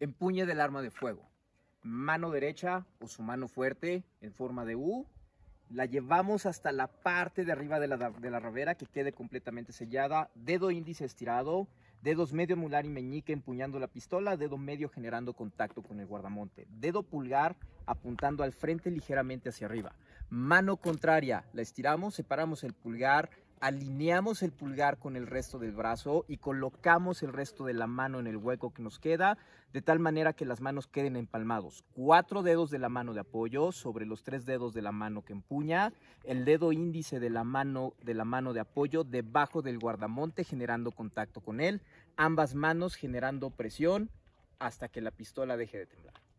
Empuñe del arma de fuego. Mano derecha o su mano fuerte en forma de U. La llevamos hasta la parte de arriba de la, de la rabera que quede completamente sellada. Dedo índice estirado. Dedos medio mular y meñique empuñando la pistola. Dedo medio generando contacto con el guardamonte. Dedo pulgar apuntando al frente ligeramente hacia arriba. Mano contraria. La estiramos, separamos el pulgar alineamos el pulgar con el resto del brazo y colocamos el resto de la mano en el hueco que nos queda, de tal manera que las manos queden empalmados. Cuatro dedos de la mano de apoyo sobre los tres dedos de la mano que empuña, el dedo índice de la mano de la mano de apoyo debajo del guardamonte generando contacto con él, ambas manos generando presión hasta que la pistola deje de temblar.